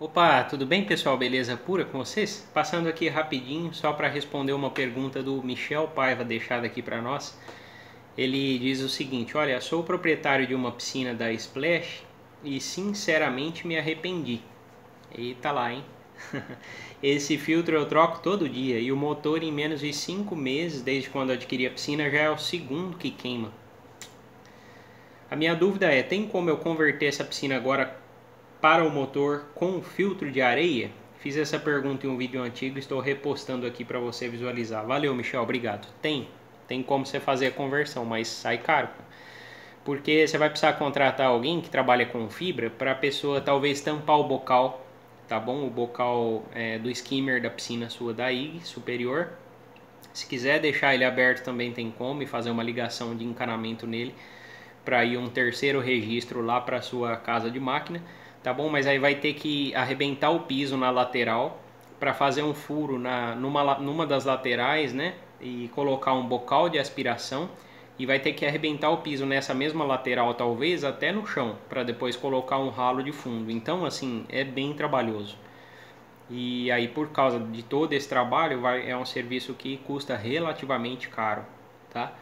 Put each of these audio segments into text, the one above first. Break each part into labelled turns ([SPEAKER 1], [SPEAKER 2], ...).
[SPEAKER 1] Opa, tudo bem pessoal? Beleza pura com vocês? Passando aqui rapidinho só para responder uma pergunta do Michel Paiva deixada aqui para nós. Ele diz o seguinte: Olha, sou proprietário de uma piscina da Splash e sinceramente me arrependi. Eita lá, hein? Esse filtro eu troco todo dia e o motor em menos de 5 meses, desde quando adquiri a piscina, já é o segundo que queima. A minha dúvida é: tem como eu converter essa piscina agora para o motor com filtro de areia? Fiz essa pergunta em um vídeo antigo, estou repostando aqui para você visualizar. Valeu, Michel, obrigado. Tem, tem como você fazer a conversão, mas sai caro. Porque você vai precisar contratar alguém que trabalha com fibra para a pessoa talvez tampar o bocal, tá bom? O bocal é, do skimmer da piscina sua da IG superior. Se quiser deixar ele aberto também tem como e fazer uma ligação de encanamento nele para ir um terceiro registro lá para sua casa de máquina tá bom? Mas aí vai ter que arrebentar o piso na lateral para fazer um furo na, numa, numa das laterais, né? E colocar um bocal de aspiração e vai ter que arrebentar o piso nessa mesma lateral talvez até no chão para depois colocar um ralo de fundo. Então assim é bem trabalhoso. E aí por causa de todo esse trabalho vai, é um serviço que custa relativamente caro, tá?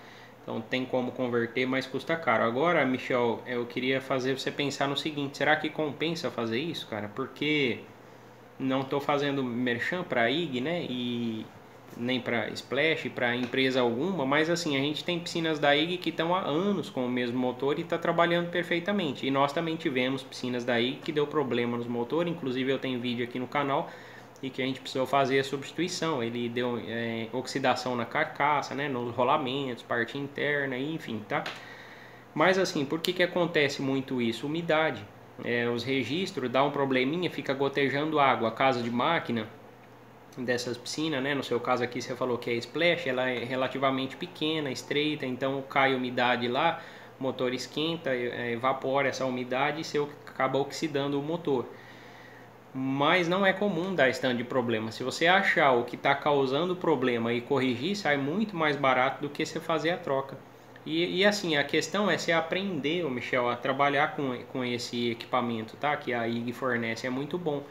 [SPEAKER 1] Então tem como converter, mas custa caro. Agora, Michel, eu queria fazer você pensar no seguinte: será que compensa fazer isso, cara? Porque não estou fazendo merchan para IG, né? E nem para Splash, para empresa alguma, mas assim, a gente tem piscinas da IG que estão há anos com o mesmo motor e está trabalhando perfeitamente. E nós também tivemos piscinas da IG que deu problema nos motores, inclusive eu tenho vídeo aqui no canal e que a gente precisou fazer a substituição. Ele deu é, oxidação na carcaça, né, nos rolamentos, parte interna, enfim, tá? Mas assim, por que, que acontece muito isso? Umidade. É, os registros dá um probleminha, fica gotejando água. A casa de máquina dessas piscinas, né? No seu caso aqui você falou que é splash, ela é relativamente pequena, estreita, então cai umidade lá, o motor esquenta, é, evapora essa umidade e você acaba oxidando o motor mas não é comum dar stand de problema. Se você achar o que está causando o problema e corrigir, sai muito mais barato do que você fazer a troca. E, e assim, a questão é você aprender, Michel, a trabalhar com, com esse equipamento tá? que a IG fornece. É muito bom.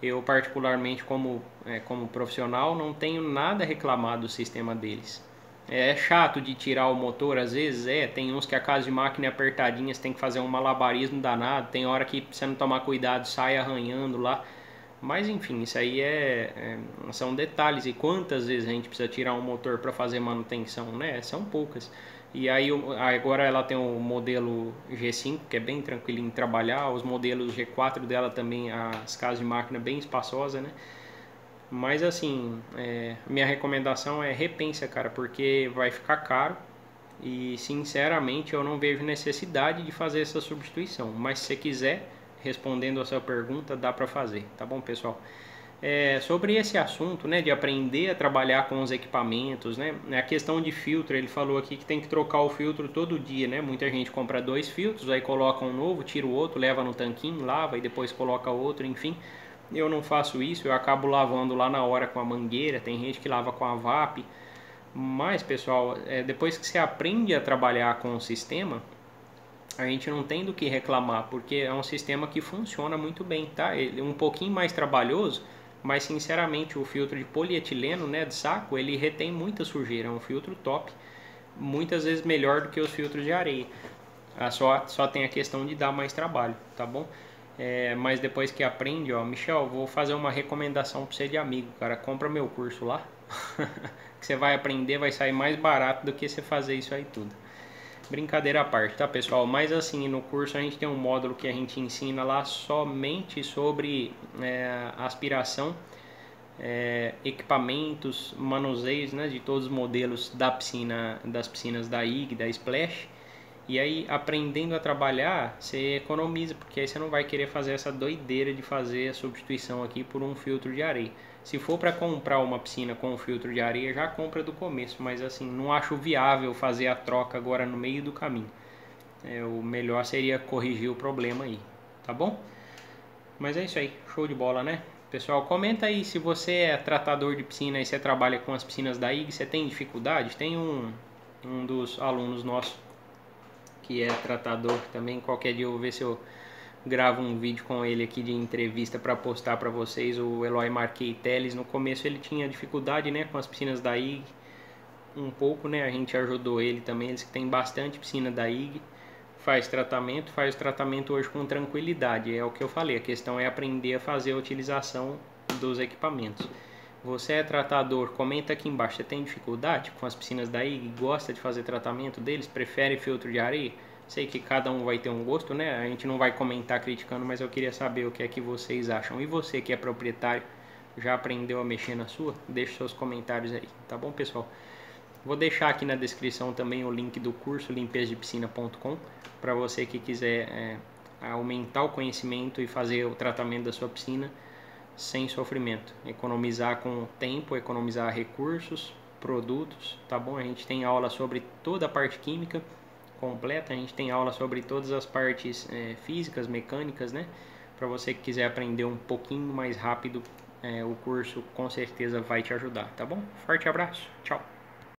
[SPEAKER 1] Eu, particularmente, como, é, como profissional, não tenho nada a reclamar do sistema deles. É chato de tirar o motor, às vezes é. Tem uns que a casa de máquina é apertadinha, você tem que fazer um malabarismo danado. Tem hora que você não tomar cuidado, sai arranhando lá. Mas enfim, isso aí é, é, são detalhes. E quantas vezes a gente precisa tirar um motor para fazer manutenção, né? São poucas. E aí agora ela tem o modelo G5, que é bem tranquilo em trabalhar. Os modelos G4 dela também, as casas de máquina bem espaçosas, né? Mas assim, é, minha recomendação é repensa, cara, porque vai ficar caro e sinceramente eu não vejo necessidade de fazer essa substituição. Mas se você quiser, respondendo a sua pergunta, dá para fazer, tá bom, pessoal? É, sobre esse assunto, né, de aprender a trabalhar com os equipamentos, né, a questão de filtro, ele falou aqui que tem que trocar o filtro todo dia, né, muita gente compra dois filtros, aí coloca um novo, tira o outro, leva no tanquinho, lava e depois coloca outro, enfim, eu não faço isso, eu acabo lavando lá na hora com a mangueira, tem gente que lava com a VAP. Mas, pessoal, é, depois que você aprende a trabalhar com o sistema, a gente não tem do que reclamar, porque é um sistema que funciona muito bem, tá? Ele é um pouquinho mais trabalhoso, mas sinceramente o filtro de polietileno, né, de saco, ele retém muita sujeira, é um filtro top, muitas vezes melhor do que os filtros de areia. Ah, só, só tem a questão de dar mais trabalho, tá bom? É, mas depois que aprende, ó, Michel, vou fazer uma recomendação para você de amigo, cara, compra meu curso lá, que você vai aprender, vai sair mais barato do que você fazer isso aí tudo. Brincadeira à parte, tá pessoal? Mas assim, no curso a gente tem um módulo que a gente ensina lá somente sobre é, aspiração, é, equipamentos, manuseios, né, de todos os modelos da piscina, das piscinas da IG, da Splash e aí, aprendendo a trabalhar, você economiza, porque aí você não vai querer fazer essa doideira de fazer a substituição aqui por um filtro de areia. Se for para comprar uma piscina com um filtro de areia, já compra do começo, mas assim, não acho viável fazer a troca agora no meio do caminho. É, o melhor seria corrigir o problema aí, tá bom? Mas é isso aí, show de bola, né? Pessoal, comenta aí se você é tratador de piscina e você trabalha com as piscinas da IG, você tem dificuldade? Tem um, um dos alunos nossos que é tratador também. Qualquer dia eu vou ver se eu gravo um vídeo com ele aqui de entrevista para postar para vocês, o Eloy Marquei Teles. No começo ele tinha dificuldade, né, com as piscinas da IG, um pouco, né, a gente ajudou ele também, eles que tem bastante piscina da IG, faz tratamento, faz tratamento hoje com tranquilidade, é o que eu falei, a questão é aprender a fazer a utilização dos equipamentos. Você é tratador, comenta aqui embaixo, você tem dificuldade com as piscinas da IG, gosta de fazer tratamento deles, prefere filtro de areia? Sei que cada um vai ter um gosto, né? A gente não vai comentar criticando, mas eu queria saber o que é que vocês acham. E você que é proprietário, já aprendeu a mexer na sua? Deixe seus comentários aí, tá bom, pessoal? Vou deixar aqui na descrição também o link do curso limpezadepicina.com para você que quiser é, aumentar o conhecimento e fazer o tratamento da sua piscina sem sofrimento, economizar com tempo, economizar recursos, produtos, tá bom? A gente tem aula sobre toda a parte química completa. A gente tem aula sobre todas as partes é, físicas, mecânicas, né? Para você que quiser aprender um pouquinho mais rápido, é, o curso com certeza vai te ajudar, tá bom? Forte abraço, tchau!